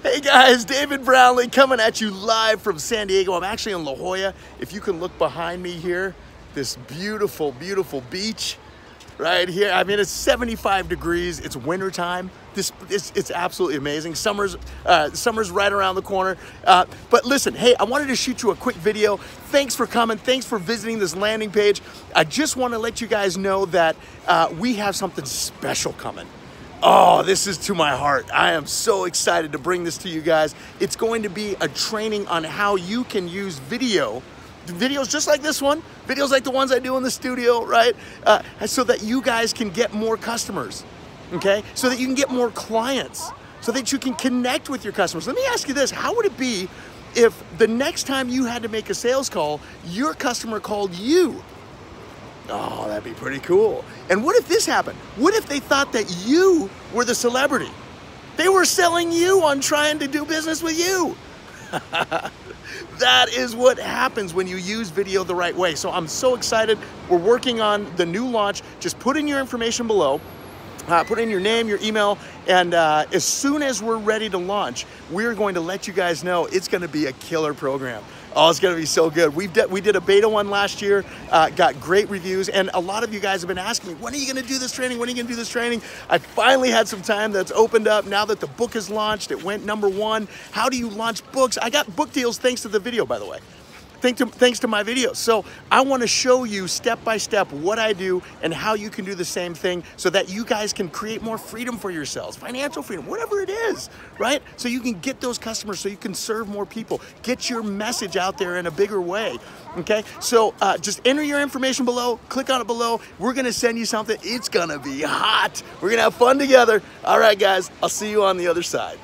Hey guys, David Brownlee coming at you live from San Diego. I'm actually in La Jolla. If you can look behind me here, this beautiful, beautiful beach right here. I mean, it's 75 degrees. It's winter time. This, it's, it's absolutely amazing. Summer's, uh, summer's right around the corner. Uh, but listen, hey, I wanted to shoot you a quick video. Thanks for coming. Thanks for visiting this landing page. I just want to let you guys know that uh, we have something special coming. Oh, this is to my heart. I am so excited to bring this to you guys. It's going to be a training on how you can use video, videos just like this one, videos like the ones I do in the studio, right? Uh, so that you guys can get more customers, okay? So that you can get more clients, so that you can connect with your customers. Let me ask you this, how would it be if the next time you had to make a sales call, your customer called you? Oh, that'd be pretty cool. And what if this happened? What if they thought that you were the celebrity? They were selling you on trying to do business with you. that is what happens when you use video the right way. So I'm so excited. We're working on the new launch. Just put in your information below. Uh, put in your name, your email, and uh, as soon as we're ready to launch, we're going to let you guys know it's going to be a killer program. Oh, it's going to be so good. We've we did a beta one last year, uh, got great reviews, and a lot of you guys have been asking me, when are you going to do this training? When are you going to do this training? I finally had some time that's opened up now that the book is launched. It went number one. How do you launch books? I got book deals thanks to the video, by the way thanks to, thanks to my videos. So I want to show you step by step what I do and how you can do the same thing so that you guys can create more freedom for yourselves, financial freedom, whatever it is, right? So you can get those customers so you can serve more people, get your message out there in a bigger way, okay? So uh, just enter your information below, click on it below. We're going to send you something. It's going to be hot. We're going to have fun together. All right, guys, I'll see you on the other side.